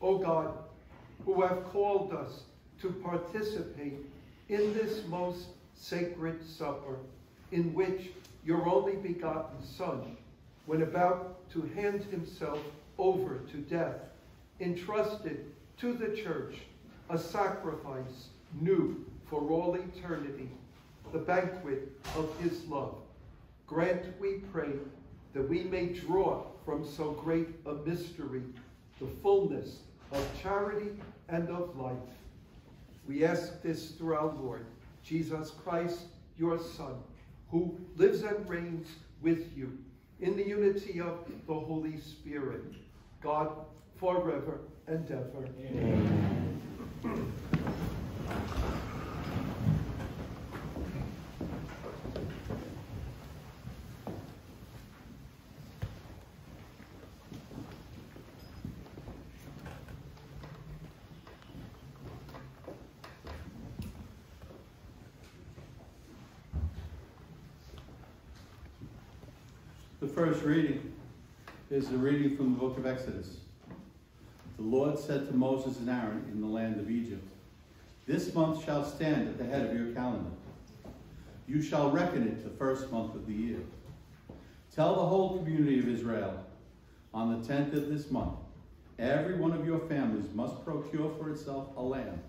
who have called us to participate in this most sacred supper, in which your only begotten Son, when about to hand himself over to death, entrusted to the church a sacrifice new for all eternity, the banquet of his love. Grant, we pray, that we may draw from so great a mystery the fullness of charity and of life. We ask this through our Lord, Jesus Christ, your Son, who lives and reigns with you in the unity of the Holy Spirit, God forever and ever. Amen. The first reading is a reading from the book of Exodus. The Lord said to Moses and Aaron in the land of Egypt, This month shall stand at the head of your calendar. You shall reckon it the first month of the year. Tell the whole community of Israel, on the tenth of this month, every one of your families must procure for itself a lamb,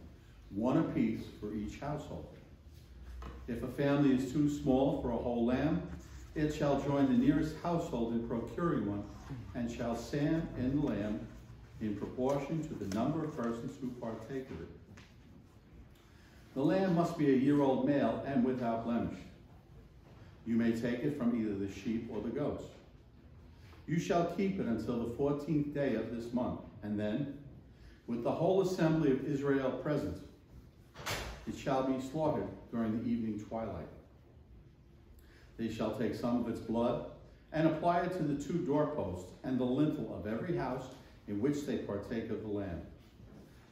one apiece for each household. If a family is too small for a whole lamb, it shall join the nearest household in procuring one, and shall stand in the lamb in proportion to the number of persons who partake of it. The lamb must be a year-old male and without blemish. You may take it from either the sheep or the goats. You shall keep it until the fourteenth day of this month, and then, with the whole assembly of Israel present, it shall be slaughtered during the evening twilight. They shall take some of its blood and apply it to the two doorposts and the lintel of every house in which they partake of the lamb.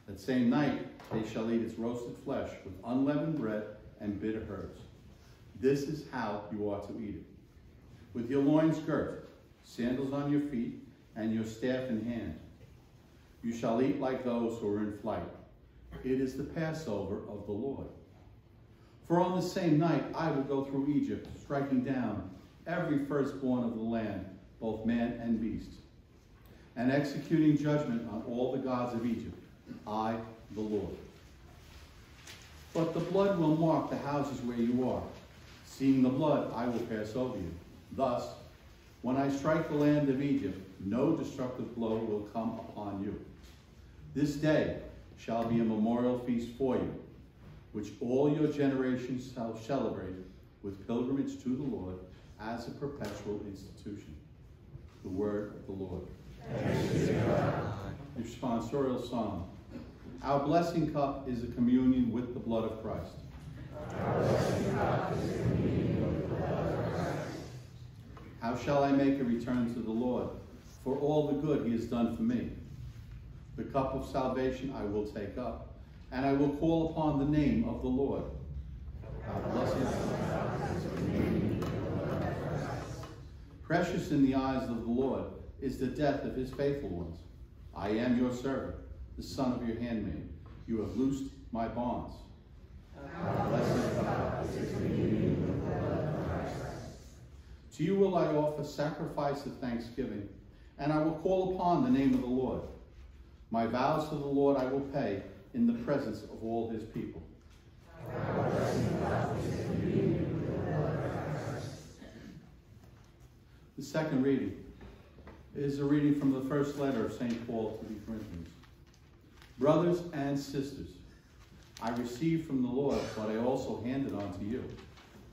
That same night they shall eat its roasted flesh with unleavened bread and bitter herbs. This is how you ought to eat it. With your loins girt, sandals on your feet, and your staff in hand. You shall eat like those who are in flight. It is the Passover of the Lord. For on the same night I will go through Egypt, striking down every firstborn of the land, both man and beast, and executing judgment on all the gods of Egypt. I, the Lord. But the blood will mark the houses where you are. Seeing the blood, I will pass over you. Thus, when I strike the land of Egypt, no destructive blow will come upon you. This day shall be a memorial feast for you, which all your generations shall celebrate with pilgrimage to the Lord as a perpetual institution. The word of the Lord. The responsorial psalm. Our blessing cup is a communion with the blood of Christ. How shall I make a return to the Lord for all the good he has done for me? The cup of salvation I will take up, and I will call upon the name of the Lord. Precious in the eyes of the Lord is the death of his faithful ones. I am your servant, the son of your handmaid. You have loosed my bonds. To you will I offer sacrifice of thanksgiving, and I will call upon the name of the Lord. My vows to the Lord I will pay in the presence of all his people. The second reading is a reading from the first letter of St. Paul to the Corinthians. Brothers and sisters, I received from the Lord what I also handed on to you,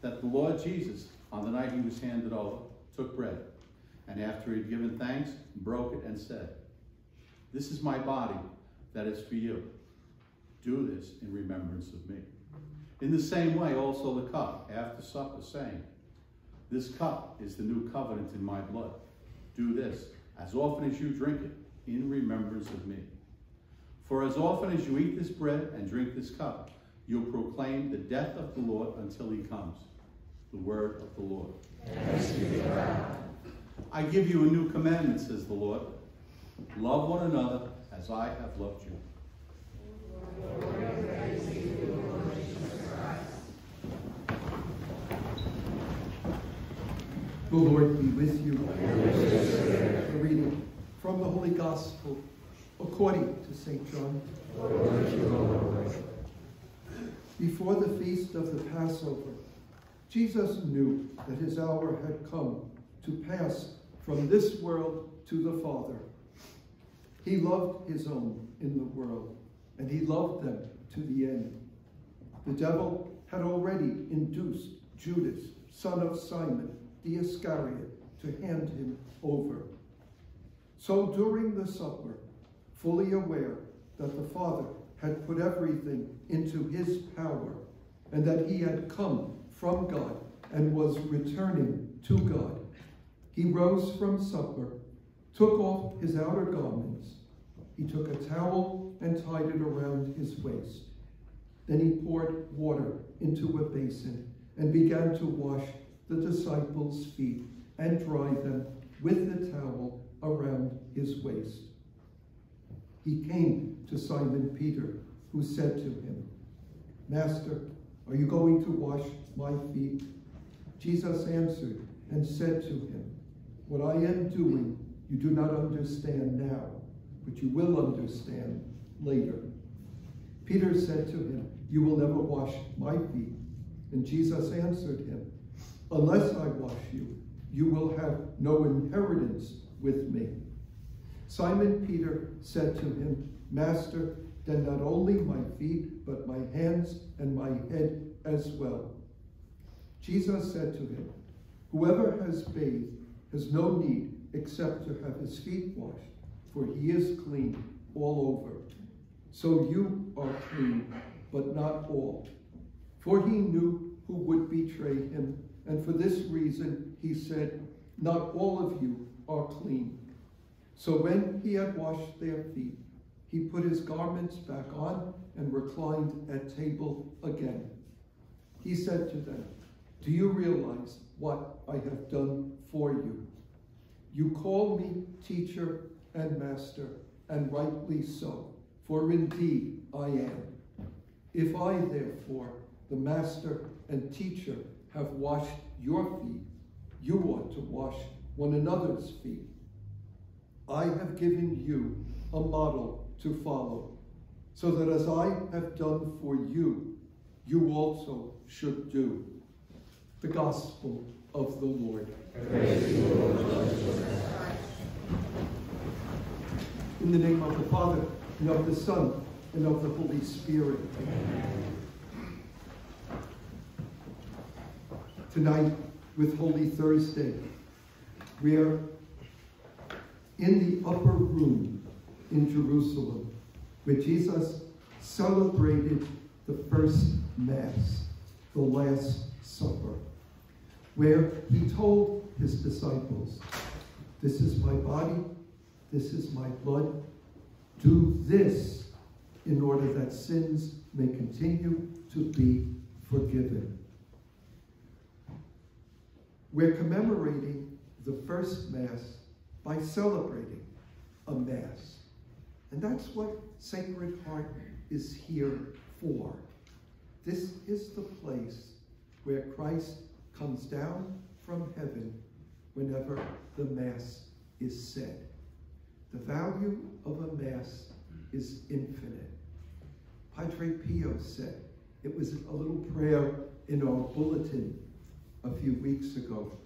that the Lord Jesus, on the night he was handed over, took bread, and after he had given thanks, broke it and said, This is my body that is for you. Do this in remembrance of me. In the same way, also the cup after supper, saying, This cup is the new covenant in my blood. Do this as often as you drink it in remembrance of me. For as often as you eat this bread and drink this cup, you'll proclaim the death of the Lord until he comes. The word of the Lord. I give you a new commandment, says the Lord. Love one another as I have loved you. The Lord be with you. A reading from the Holy Gospel according to St. John. Before the feast of the Passover, Jesus knew that his hour had come to pass from this world to the Father. He loved his own in the world, and he loved them to the end. The devil had already induced Judas, son of Simon, the Iscariot, to hand him over. So during the supper, fully aware that the Father had put everything into his power, and that he had come from God and was returning to God, he rose from supper, took off his outer garments. He took a towel and tied it around his waist. Then he poured water into a basin and began to wash the disciples' feet and dry them with the towel around his waist. He came to Simon Peter, who said to him, Master, are you going to wash my feet? Jesus answered and said to him, What I am doing you do not understand now, but you will understand later. Peter said to him, You will never wash my feet. And Jesus answered him, Unless I wash you, you will have no inheritance with me. Simon Peter said to him, Master, then not only my feet, but my hands and my head as well. Jesus said to him, Whoever has bathed has no need except to have his feet washed, for he is clean all over. So you are clean, but not all. For he knew who would betray him, and for this reason he said, Not all of you are clean. So when he had washed their feet, he put his garments back on and reclined at table again. He said to them, Do you realize what I have done for you? You call me teacher and master, and rightly so, for indeed I am. If I, therefore, the master and teacher, have washed your feet, you ought to wash one another's feet. I have given you a model to follow, so that as I have done for you, you also should do. The Gospel of the Lord. In the name of the Father, and of the Son, and of the Holy Spirit. Tonight, with Holy Thursday, we are in the upper room in Jerusalem, where Jesus celebrated the first Mass, the Last Supper, where he told his disciples, This is my body, this is my blood. Do this in order that sins may continue to be forgiven. We're commemorating the first Mass by celebrating a Mass. And that's what Sacred Heart is here for. This is the place where Christ comes down from heaven whenever the Mass is said. The value of a Mass is infinite. Padre Pio said, it was a little prayer in our bulletin a few weeks ago.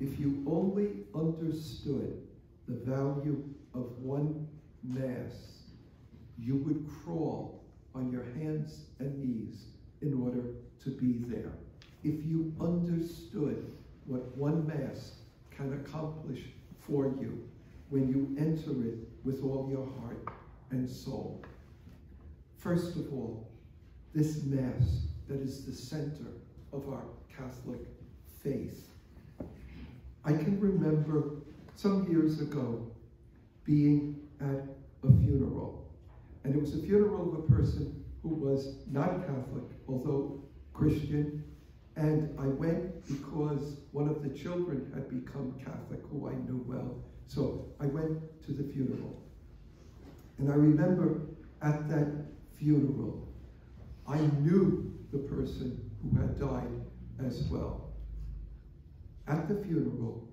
If you only understood the value of one Mass, you would crawl on your hands and knees in order to be there. If you understood what one Mass can accomplish for you when you enter it with all your heart and soul. First of all, this Mass that is the center of our Catholic faith. I can remember some years ago being at a funeral. And it was a funeral of a person who was not a Catholic, although Christian. And I went because one of the children had become Catholic, who I knew well. So I went to the funeral. And I remember at that funeral. I knew the person who had died as well. At the funeral,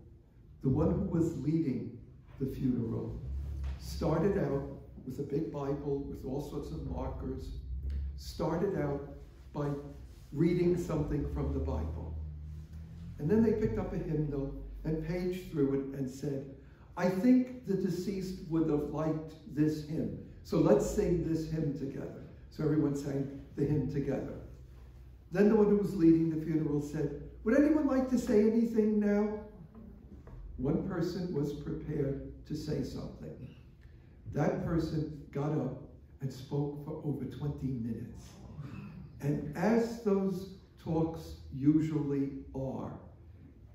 the one who was leading the funeral started out with a big Bible with all sorts of markers, started out by reading something from the Bible. And then they picked up a hymnal and paged through it and said, I think the deceased would have liked this hymn. So let's sing this hymn together. So everyone sang the hymn together. Then the one who was leading the funeral said, Would anyone like to say anything now? One person was prepared to say something. That person got up and spoke for over 20 minutes. And as those talks usually are,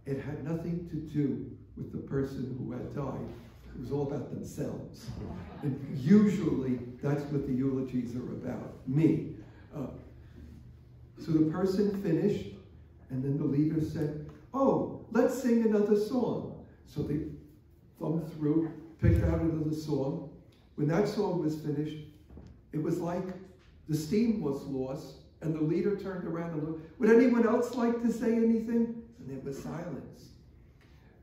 it had nothing to do with the person who had died. It was all about themselves. And usually that's what the eulogies are about, me. Uh, so the person finished, and then the leader said, Oh, let's sing another song. So they thumbed through, picked out another song. When that song was finished, it was like the steam was lost, and the leader turned around and looked. Would anyone else like to say anything? And there was silence.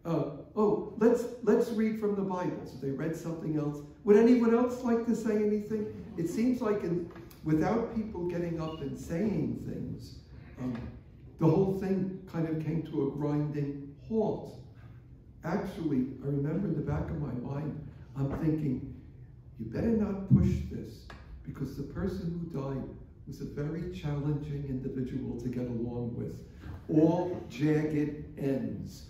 Uh, oh, let's let's read from the Bible. So they read something else. Would anyone else like to say anything? It seems like in, without people getting up and saying things, um, the whole thing kind of came to a grinding halt. Actually, I remember in the back of my mind, I'm thinking, you better not push this because the person who died was a very challenging individual to get along with. All jagged ends.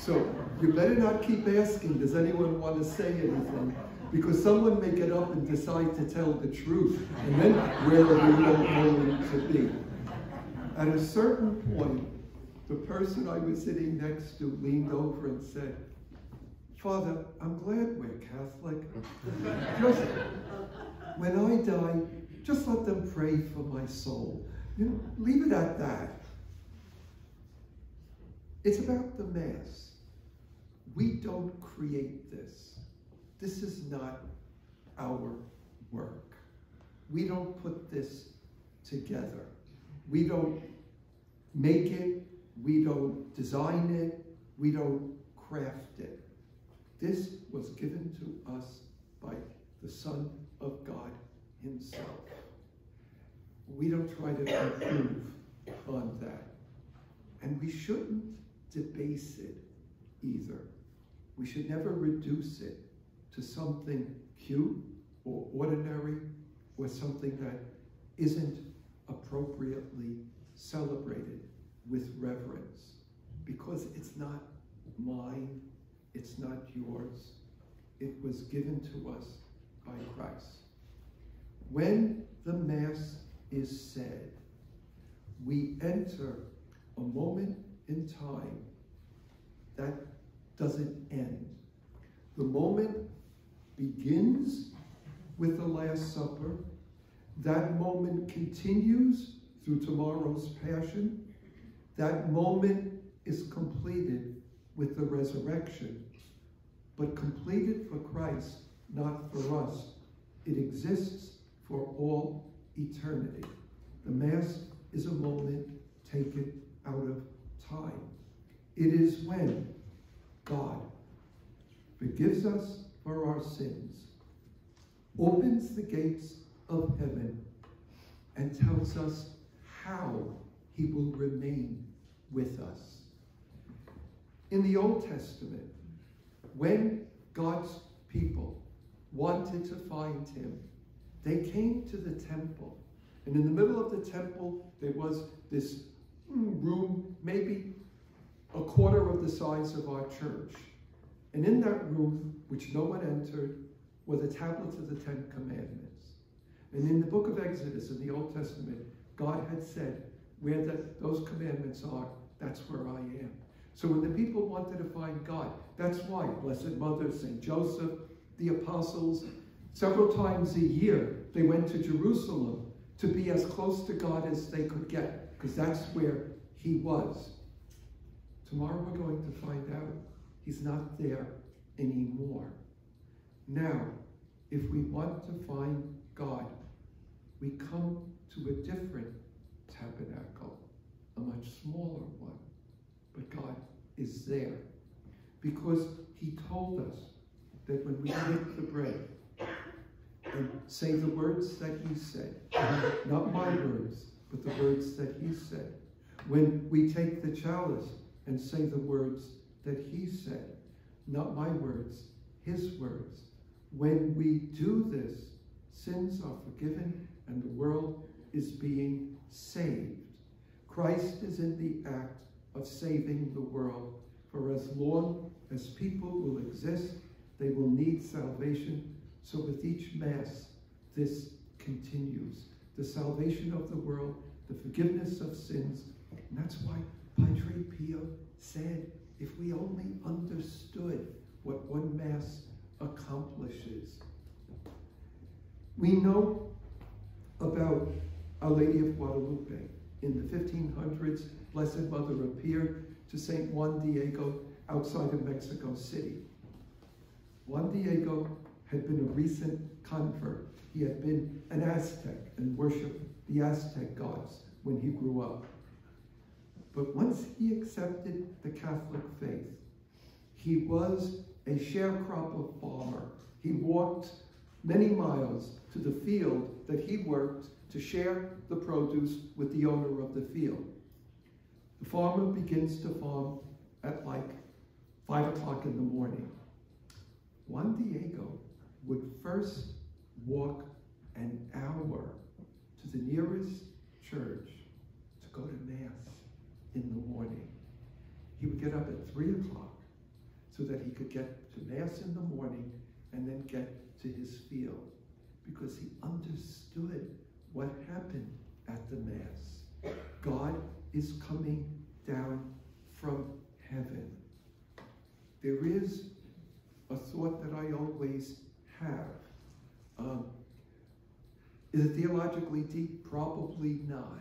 So you better not keep asking, does anyone want to say anything? Because someone may get up and decide to tell the truth, and then where are we going to be? At a certain point, the person I was sitting next to leaned over and said, Father, I'm glad we're Catholic. Just when I die, just let them pray for my soul. You know, leave it at that. It's about the Mass. We don't create this. This is not our work. We don't put this together. We don't make it. We don't design it. We don't craft it. This was given to us by the Son of God himself. We don't try to improve on that. And we shouldn't debase it either. We should never reduce it to something cute or ordinary or something that isn't appropriately celebrated with reverence because it's not mine, it's not yours. It was given to us by Christ. When the Mass is said, we enter a moment in time that doesn't end. The moment begins with the Last Supper. That moment continues through tomorrow's Passion. That moment is completed with the resurrection, but completed for Christ, not for us. It exists for all eternity. The Mass is a moment taken out of time. It is when God forgives us for our sins, opens the gates of heaven, and tells us how he will remain with us. In the Old Testament, when God's people wanted to find him, they came to the temple. And in the middle of the temple, there was this room, maybe a quarter of the size of our church. And in that room, which no one entered, were the tablets of the Ten Commandments. And in the book of Exodus, in the Old Testament, God had said, where the, those commandments are, that's where I am. So when the people wanted to find God, that's why Blessed Mother, St. Joseph, the apostles, several times a year, they went to Jerusalem to be as close to God as they could get, because that's where he was. Tomorrow we're going to find out he's not there anymore. Now, if we want to find God, we come to a different tabernacle, a much smaller one. But God is there because He told us that when we take the bread and say the words that He said, not my words, but the words that He said, when we take the chalice and say the words that He said, not my words, His words, when we do this, sins are forgiven and the world is being saved. Christ is in the act of saving the world. For as long as people will exist, they will need salvation. So with each Mass, this continues. The salvation of the world, the forgiveness of sins. And that's why Padre Pio said, if we only understood what one Mass accomplishes. We know about Our Lady of Guadalupe. In the 1500s, Blessed Mother appeared to St. Juan Diego outside of Mexico City. Juan Diego had been a recent convert. He had been an Aztec and worshiped the Aztec gods when he grew up. But once he accepted the Catholic faith, he was a sharecropper farmer. He walked many miles to the field that he worked to share the produce with the owner of the field. The farmer begins to farm at like five o'clock in the morning. Juan Diego would first walk an hour to the nearest church to go to Mass in the morning. He would get up at three o'clock so that he could get to Mass in the morning and then get to his field because he understood what happened at the Mass. God is coming down from heaven. There is a thought that I always have. Um, is it theologically deep? Probably not.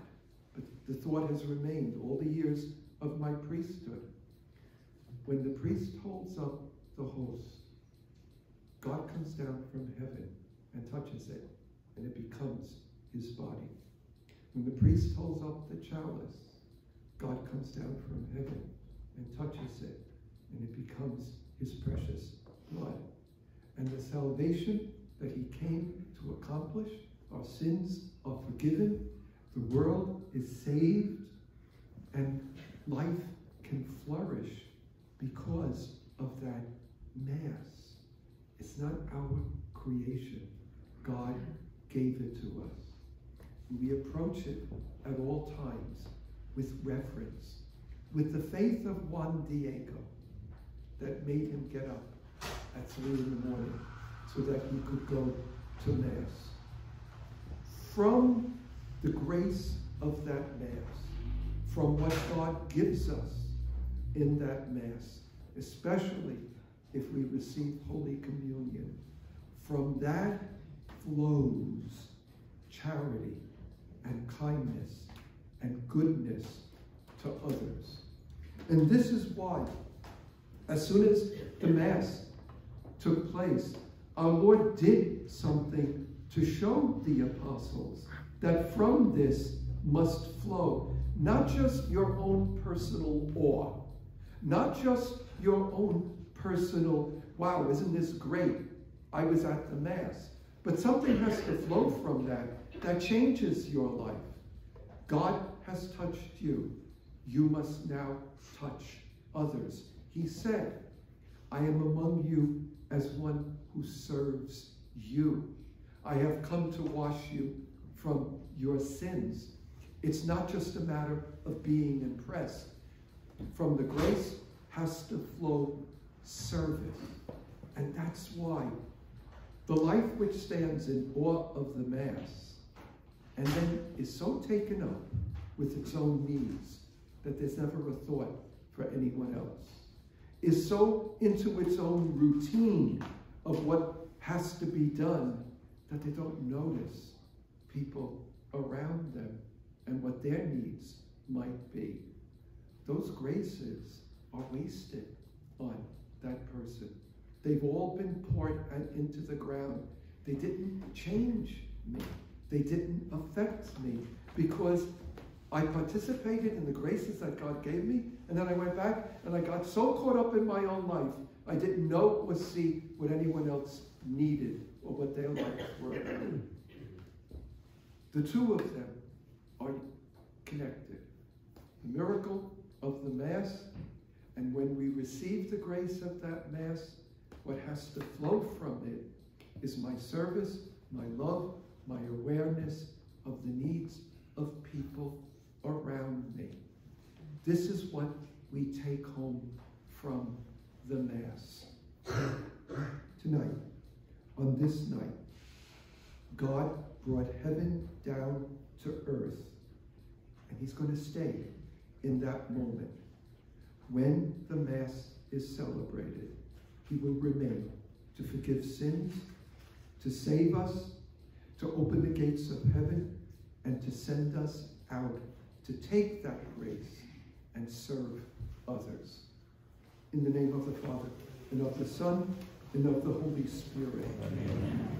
But the thought has remained all the years of my priesthood. When the priest holds up the host, God comes down from heaven and touches it, and it becomes his body. When the priest holds up the chalice, God comes down from heaven and touches it, and it becomes his precious blood. And the salvation that he came to accomplish, our sins are forgiven, the world is saved, and life can flourish because of that Mass. It's not our creation. God gave it to us. We approach it at all times with reverence, with the faith of Juan Diego that made him get up at three in the morning so that he could go to Mass. From the grace of that Mass, from what God gives us in that Mass, especially if we receive Holy Communion, from that flows charity and kindness and goodness to others. And this is why, as soon as the Mass took place, our Lord did something to show the apostles that from this must flow not just your own personal awe, not just your own personal, wow, isn't this great? I was at the Mass. But something has to flow from that that changes your life. God has touched you. You must now touch others. He said, I am among you as one who serves you. I have come to wash you from your sins. It's not just a matter of being impressed. From the grace has to flow service. And that's why the life which stands in awe of the Mass and then is so taken up with its own needs that there's never a thought for anyone else, is so into its own routine of what has to be done that they don't notice people around them and what their needs might be. Those graces are wasted on that person. They've all been poured into the ground. They didn't change me. they didn't affect me because I participated in the graces that God gave me, and then I went back and I got so caught up in my own life, I didn't know or see what anyone else needed or what their lives were. The two of them are connected. The miracle of the Mass, and when we receive the grace of that Mass, what has to flow from it is my service, my love, my awareness of the needs of people around me. This is what we take home from the Mass. Tonight, on this night, God brought heaven down to earth, and He's going to stay in that moment. When the Mass is celebrated, He will remain to forgive sins, to save us, to open the gates of heaven, and to send us out to take that grace and serve others. In the name of the Father, and of the Son, and of the Holy Spirit. Amen.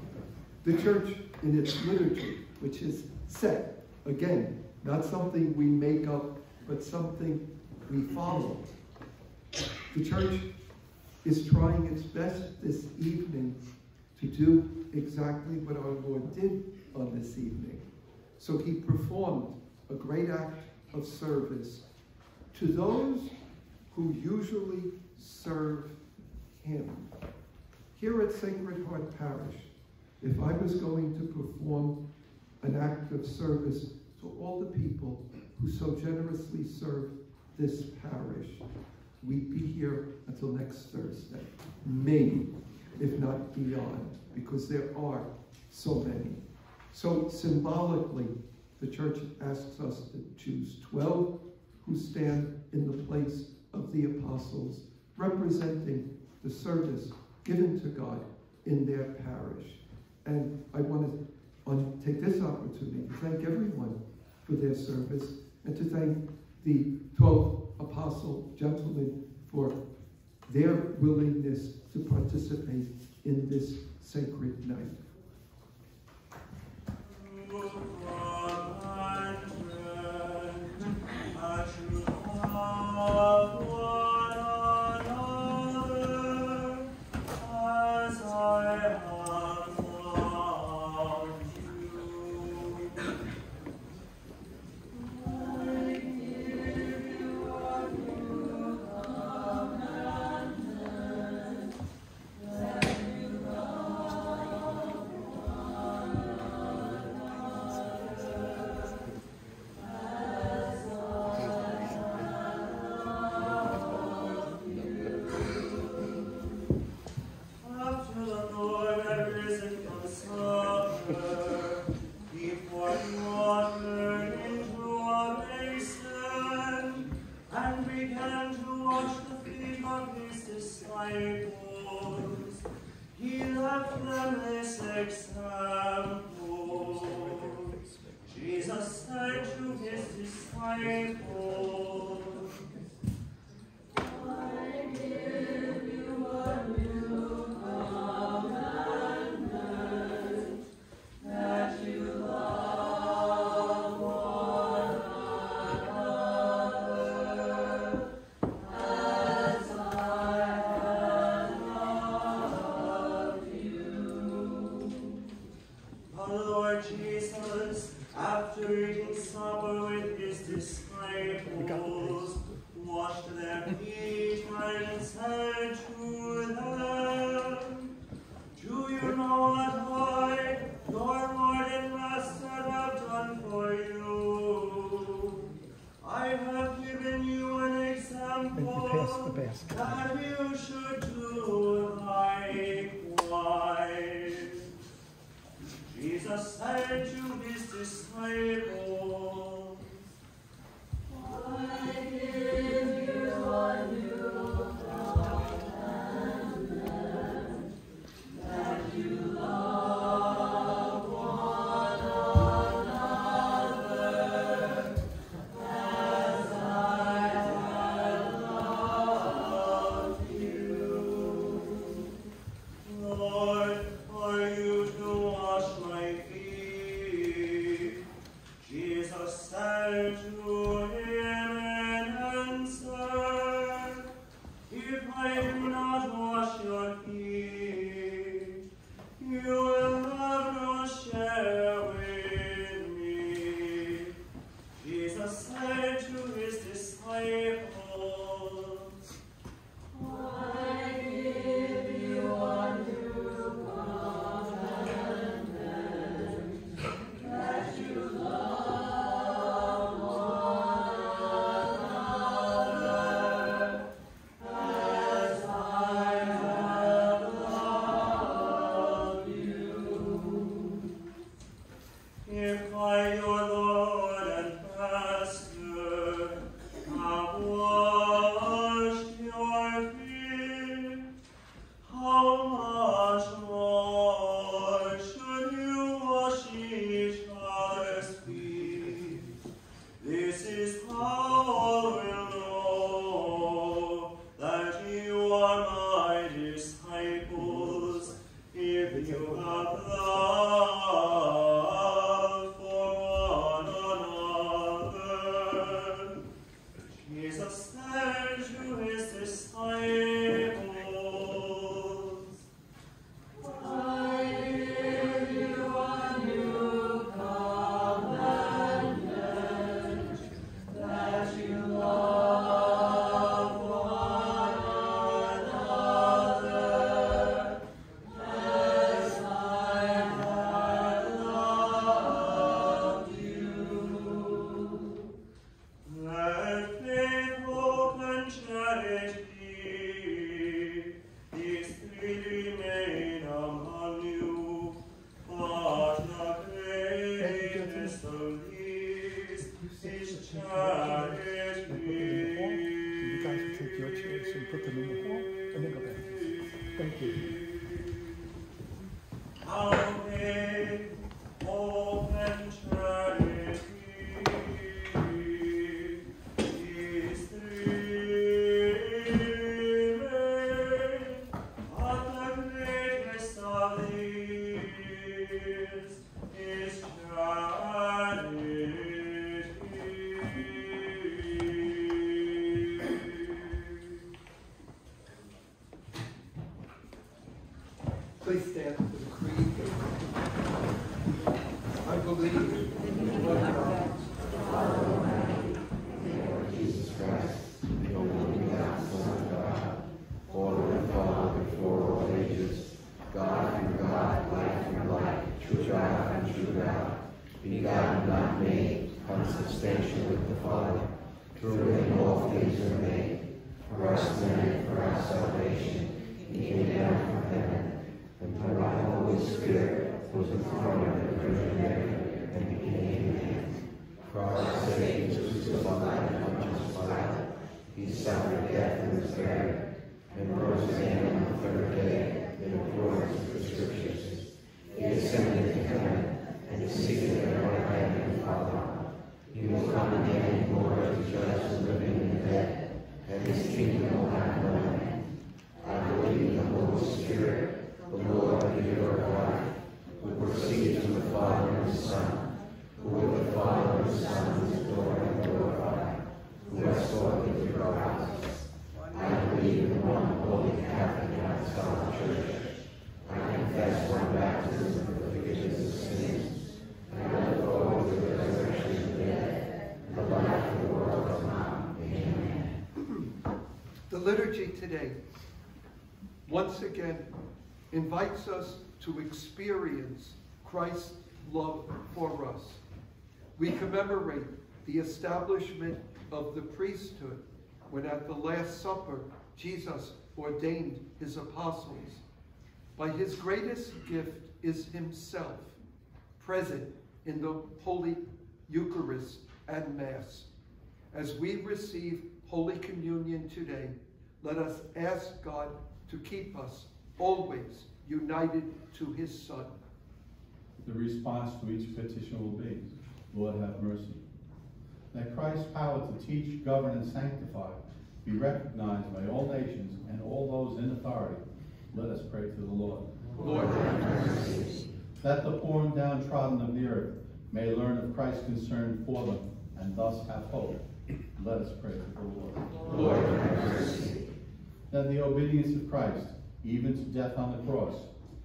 The church, in its liturgy, which is set, again, not something we make up, but something we follow. The church is trying its best this evening to do exactly what our Lord did on this evening. So he performed a great act of service to those who usually serve him. Here at Sacred Heart Parish, if I was going to perform an act of service to all the people who so generously serve this parish, we'd be here until next Thursday. Maybe, if not beyond, because there are so many. So symbolically, the church asks us to choose 12 who stand in the place of the apostles, representing the service given to God in their parish. And I want to take this opportunity to thank everyone for their service and to thank the 12 apostle gentlemen for their willingness to participate in this sacred night. Liturgy today, once again, invites us to experience Christ's love for us. We commemorate the establishment of the priesthood when at the Last Supper, Jesus ordained his apostles. By his greatest gift is himself, present in the Holy Eucharist and Mass. As we receive Holy Communion today, let us ask God to keep us always united to his Son. The response to each petition will be, Lord have mercy. That Christ's power to teach, govern, and sanctify be recognized by all nations and all those in authority. Let us pray to the Lord. Lord, have mercy. That the poor and downtrodden of the earth may learn of Christ's concern for them and thus have hope. Let us pray to the Lord. Lord, have mercy. That the obedience of Christ, even to death on the cross,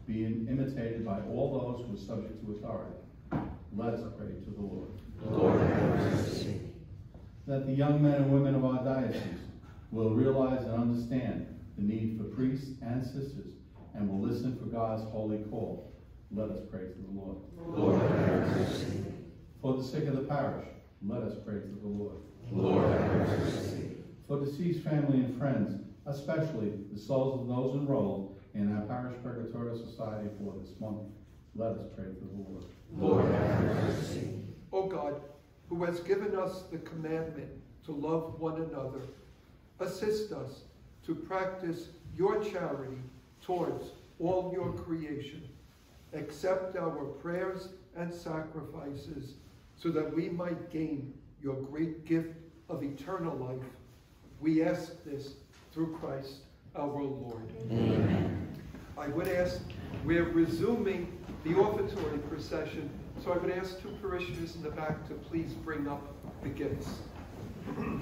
be imitated by all those who are subject to authority. Let us pray to the Lord. Lord, have mercy. That the young men and women of our diocese will realize and understand the need for priests and sisters and will listen for God's holy call. Let us pray to the Lord. Lord, have mercy. For the sake of the parish, let us pray to the Lord. Lord, have mercy. For deceased family and friends, especially the souls of those enrolled in our Parish Purgatory Society for this month, let us pray to the Lord. Lord, have mercy. O God, who has given us the commandment to love one another assist us to practice your charity towards all your creation. Accept our prayers and sacrifices so that we might gain your great gift of eternal life. We ask this through Christ our Lord. Amen. I would ask, we're resuming the offertory procession, so I would ask two parishioners in the back to please bring up the gifts.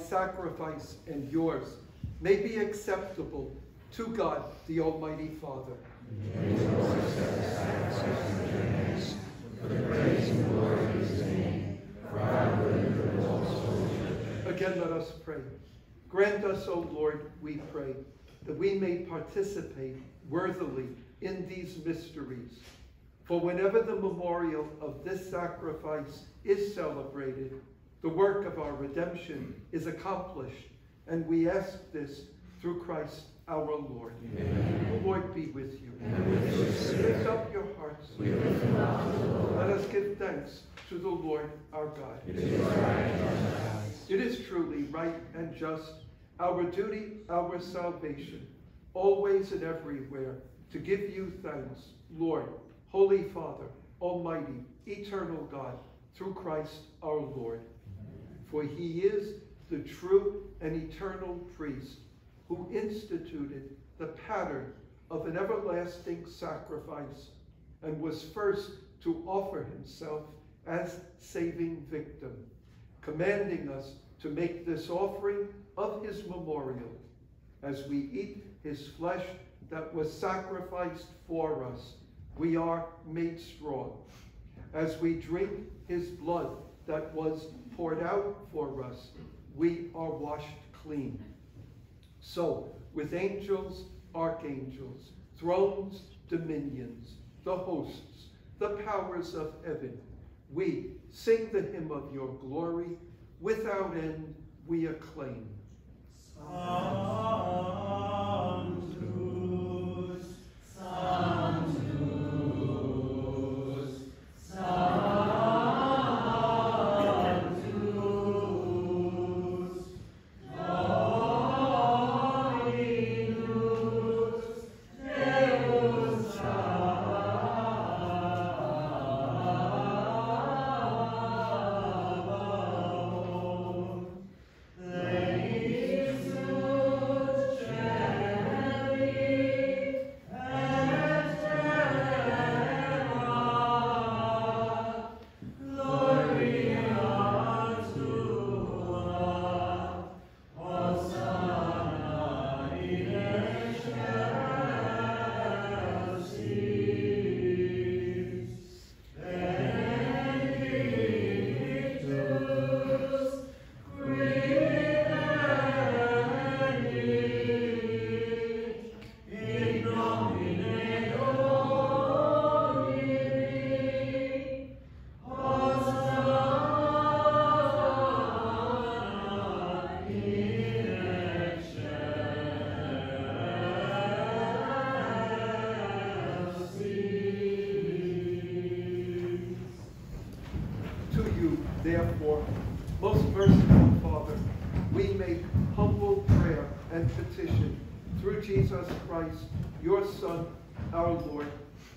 sacrifice and yours may be acceptable to God, the Almighty Father. Again, let us pray. Grant us, O Lord, we pray, that we may participate worthily in these mysteries. For whenever the memorial of this sacrifice is celebrated, the work of our redemption is accomplished, and we ask this through Christ our Lord. The Lord be with you. With Lift up your hearts. Up Let us give thanks to the Lord our God. It is, right It is truly right and just, our duty, our salvation, always and everywhere, to give you thanks, Lord, Holy Father, Almighty, eternal God, through Christ our Lord. For he is the true and eternal priest who instituted the pattern of an everlasting sacrifice and was first to offer himself as saving victim, commanding us to make this offering of his memorial as we eat his flesh that was sacrificed for us. We are made strong. As we drink his blood that was poured out for us, we are washed clean. So, with angels, archangels, thrones, dominions, the hosts, the powers of heaven, we sing the hymn of your glory. Without end, we acclaim. Sanctus,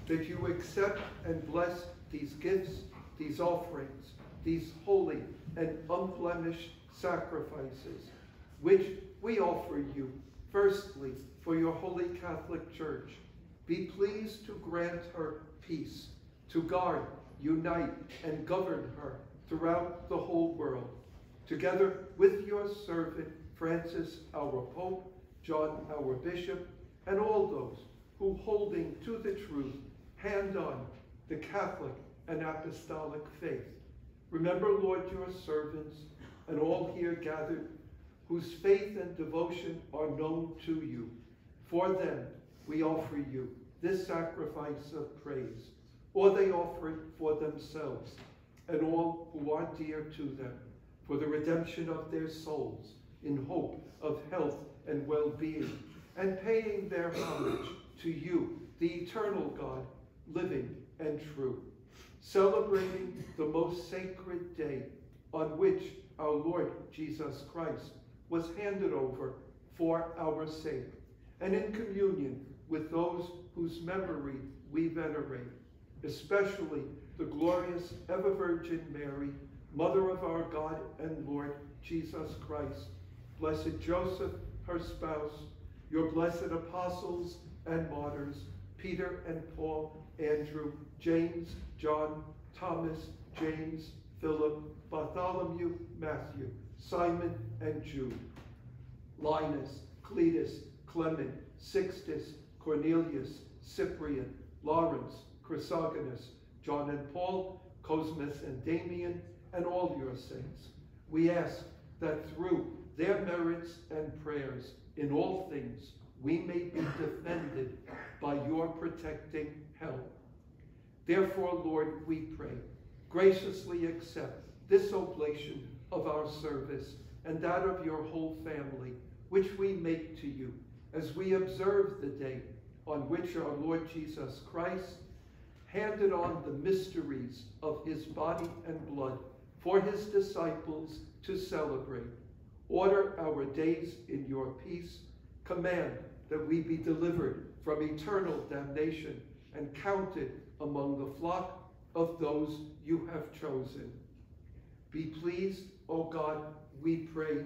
that you accept and bless these gifts, these offerings, these holy and unblemished sacrifices, which we offer you, firstly, for your holy Catholic Church. Be pleased to grant her peace, to guard, unite, and govern her throughout the whole world, together with your servant Francis, our Pope, John, our Bishop, and all those who, holding to the truth, hand on the Catholic and Apostolic faith. Remember, Lord, your servants and all here gathered whose faith and devotion are known to you. For them we offer you this sacrifice of praise, or they offer it for themselves and all who are dear to them, for the redemption of their souls, in hope of health and well-being, and paying their homage to you, the eternal God, living and true, celebrating the most sacred day on which our Lord Jesus Christ was handed over for our sake, and in communion with those whose memory we venerate, especially the glorious ever Virgin Mary, Mother of our God and Lord Jesus Christ, Blessed Joseph, her spouse, your blessed apostles and martyrs, Peter and Paul, Andrew, James, John, Thomas, James, Philip, Bartholomew, Matthew, Simon and Jude, Linus, Cletus, Clement, Sixtus, Cornelius, Cyprian, Lawrence, Chrysogonus, John and Paul, Cosmas and Damian, and all your saints. We ask that through their merits and prayers in all things, we may be defended by your protecting help. Therefore, Lord, we pray, graciously accept this oblation of our service and that of your whole family, which we make to you as we observe the day on which our Lord Jesus Christ handed on the mysteries of his body and blood for his disciples to celebrate. Order our days in your peace. Command that we be delivered from eternal damnation and counted among the flock of those you have chosen. Be pleased, O God, we pray,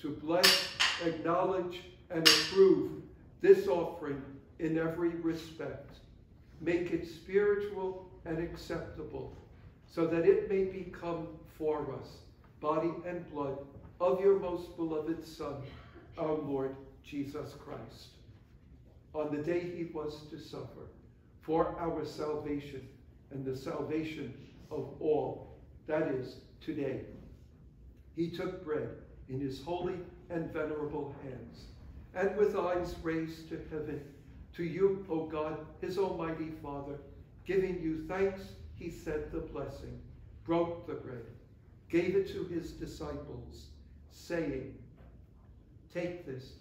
to bless, acknowledge, and approve this offering in every respect. Make it spiritual and acceptable, so that it may become for us body and blood of your most beloved Son, our Lord Jesus Christ. On the day he was to suffer for our salvation and the salvation of all, that is, today, he took bread in his holy and venerable hands, and with eyes raised to heaven, to you, O God, his almighty Father, giving you thanks, he said the blessing, broke the bread, gave it to his disciples, saying, Take this,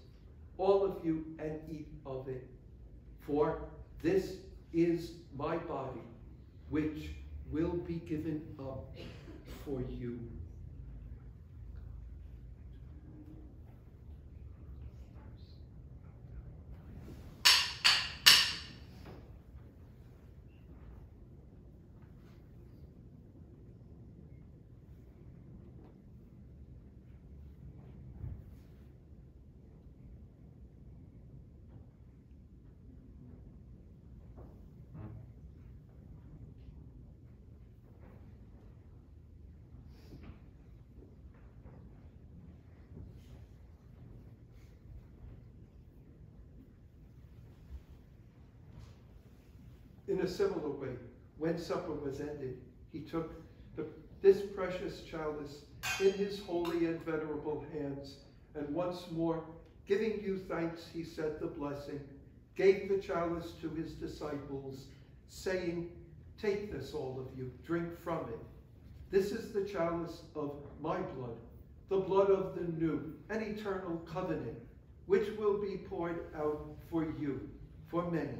all of you, and eat of it, for this is my body, which will be given up for you. In a similar way, when supper was ended, he took the, this precious chalice in his holy and venerable hands, and once more, giving you thanks, he said the blessing, gave the chalice to his disciples, saying, Take this, all of you, drink from it. This is the chalice of my blood, the blood of the new and eternal covenant, which will be poured out for you, for many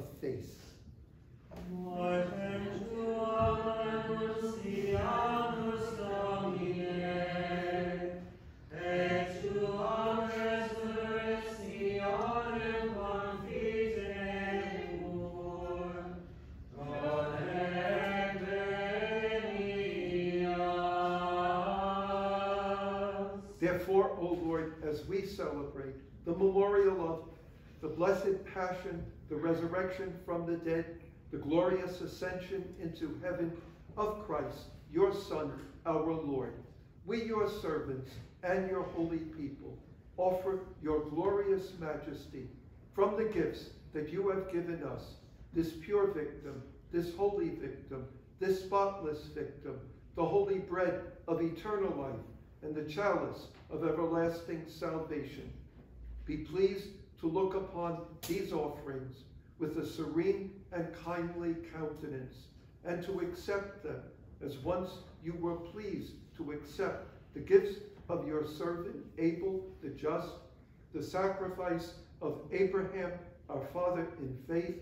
of faith. Therefore, O Lord, as we celebrate the memorial of the blessed passion, the resurrection from the dead, the glorious ascension into heaven of Christ, your Son, our Lord. We, your servants and your holy people, offer your glorious majesty from the gifts that you have given us, this pure victim, this holy victim, this spotless victim, the holy bread of eternal life, and the chalice of everlasting salvation. Be pleased to look upon these offerings with a serene and kindly countenance, and to accept them as once you were pleased to accept the gifts of your servant Abel the just, the sacrifice of Abraham our father in faith,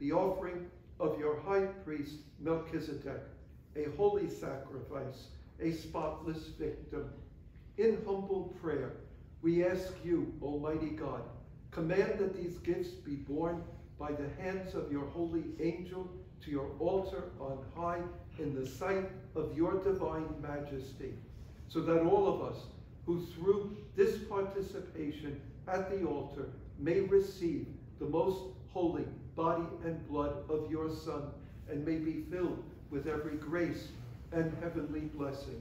the offering of your high priest Melchizedek, a holy sacrifice, a spotless victim. In humble prayer, we ask you, Almighty God, Command that these gifts be borne by the hands of your holy angel to your altar on high in the sight of your divine majesty, so that all of us who through this participation at the altar may receive the most holy body and blood of your Son and may be filled with every grace and heavenly blessing.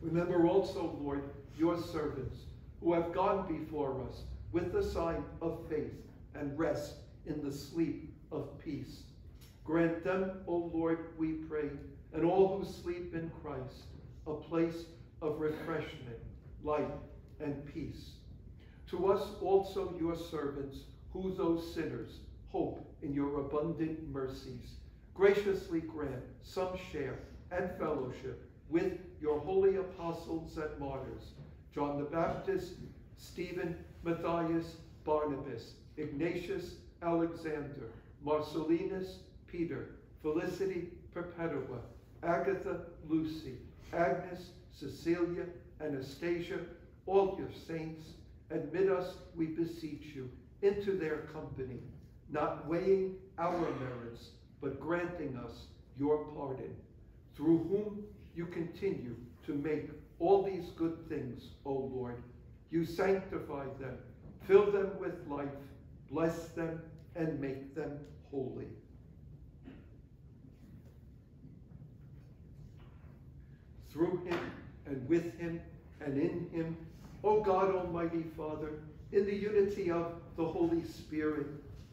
Remember also, Lord, your servants who have gone before us with the sign of faith and rest in the sleep of peace. Grant them, O Lord, we pray, and all who sleep in Christ a place of refreshment, light, and peace. To us also, your servants, who those sinners hope in your abundant mercies, graciously grant some share and fellowship with your holy apostles and martyrs, John the Baptist, Stephen, Matthias, Barnabas, Ignatius, Alexander, Marcellinus, Peter, Felicity, Perpetua, Agatha, Lucy, Agnes, Cecilia, Anastasia, all your saints, admit us, we beseech you, into their company, not weighing our merits, but granting us your pardon, through whom you continue to make all these good things, O Lord. You sanctify them, fill them with life, bless them, and make them holy. Through him, and with him, and in him, O God Almighty Father, in the unity of the Holy Spirit,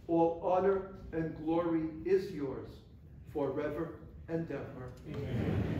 all honor and glory is yours forever and ever. Amen.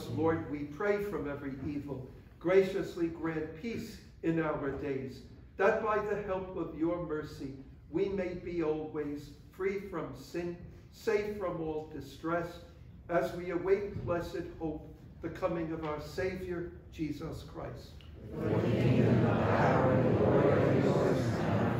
us, Lord, we pray from every evil. Graciously grant peace in our days, that by the help of your mercy we may be always free from sin, safe from all distress, as we await blessed hope, the coming of our Savior, Jesus Christ.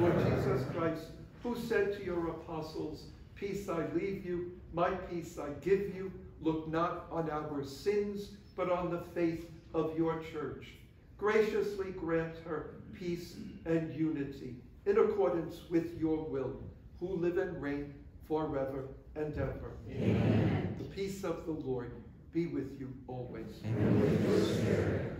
Lord Jesus Christ, who said to your apostles, Peace I leave you, my peace I give you, look not on our sins, but on the faith of your church. Graciously grant her peace and unity in accordance with your will, who live and reign forever and ever. Amen. The peace of the Lord be with you always. And with your spirit.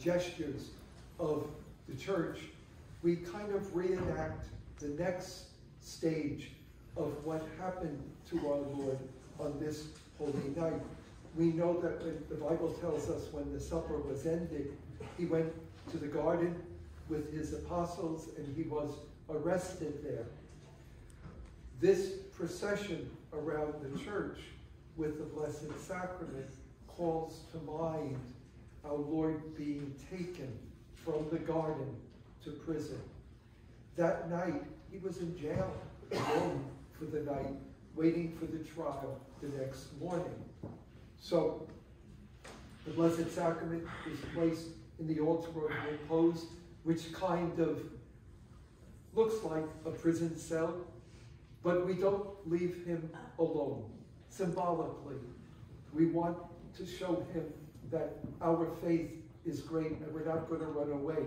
Gestures of the church, we kind of reenact the next stage of what happened to our Lord on this holy night. We know that when the Bible tells us when the supper was ended, he went to the garden with his apostles and he was arrested there. This procession around the church with the Blessed Sacrament calls to mind our Lord being taken from the garden to prison. That night, he was in jail alone for the night, waiting for the trial the next morning. So, the Blessed Sacrament is placed in the altar of repose, which kind of looks like a prison cell, but we don't leave him alone. Symbolically, we want to show him that our faith is great and we're not going to run away.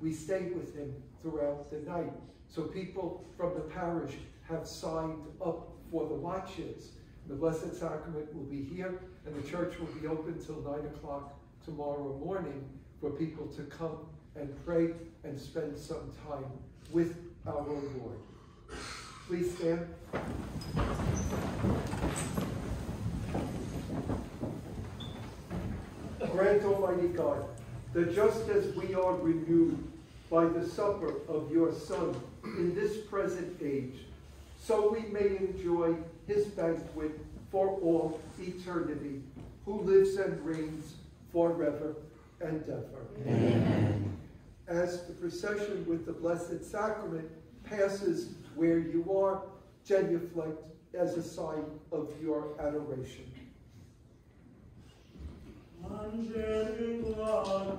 We stay with him throughout the night. So people from the parish have signed up for the watches. The Blessed Sacrament will be here and the church will be open till 9 o'clock tomorrow morning for people to come and pray and spend some time with our Lord. Please stand. Grant, Almighty God, that just as we are renewed by the supper of your Son in this present age, so we may enjoy his banquet for all eternity, who lives and reigns forever and ever. Amen. As the procession with the Blessed Sacrament passes where you are, genuflect as a sign of your adoration. Angelum ad